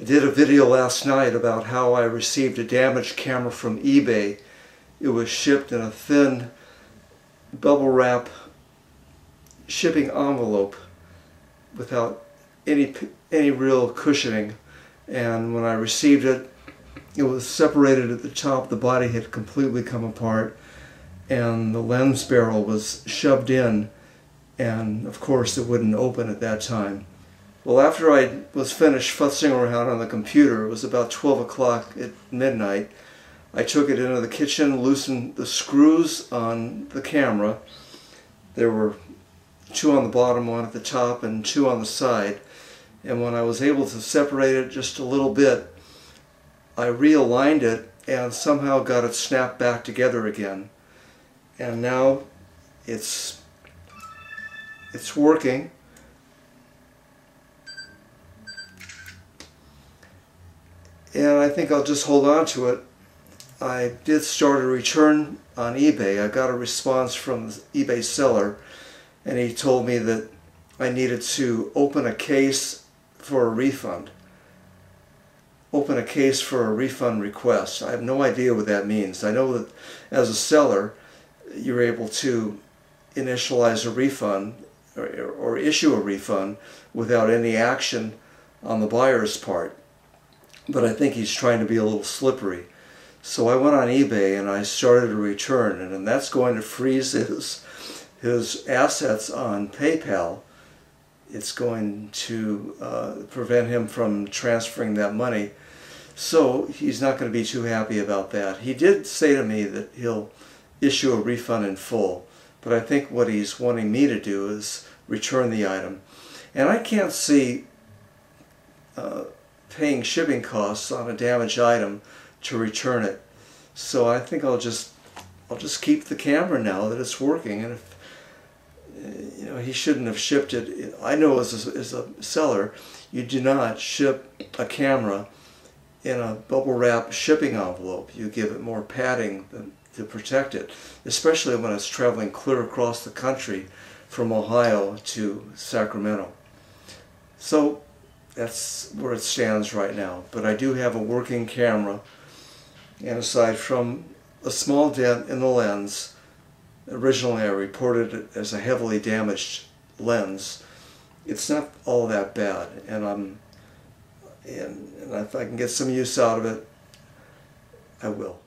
I did a video last night about how I received a damaged camera from eBay. It was shipped in a thin bubble wrap shipping envelope without any any real cushioning and when I received it it was separated at the top the body had completely come apart and the lens barrel was shoved in and of course it wouldn't open at that time. Well after I was finished fussing around on the computer it was about 12 o'clock at midnight I took it into the kitchen loosened the screws on the camera there were two on the bottom, one at the top, and two on the side. And when I was able to separate it just a little bit, I realigned it and somehow got it snapped back together again. And now it's it's working. And I think I'll just hold on to it. I did start a return on eBay. I got a response from the eBay seller and he told me that I needed to open a case for a refund. Open a case for a refund request. I have no idea what that means. I know that as a seller, you're able to initialize a refund or, or issue a refund without any action on the buyer's part. But I think he's trying to be a little slippery. So I went on eBay and I started a return, and, and that's going to freeze his his assets on PayPal, it's going to uh, prevent him from transferring that money. So he's not going to be too happy about that. He did say to me that he'll issue a refund in full, but I think what he's wanting me to do is return the item. And I can't see uh, paying shipping costs on a damaged item to return it. So I think I'll just I'll just keep the camera now that it's working and if you know, he shouldn't have shipped it. I know as a, as a seller, you do not ship a camera in a bubble wrap shipping envelope. You give it more padding than, to protect it, especially when it's traveling clear across the country from Ohio to Sacramento. So that's where it stands right now. But I do have a working camera, and aside from a small dent in the lens, originally I reported it as a heavily damaged lens. It's not all that bad, and I'm and, and if I can get some use out of it, I will.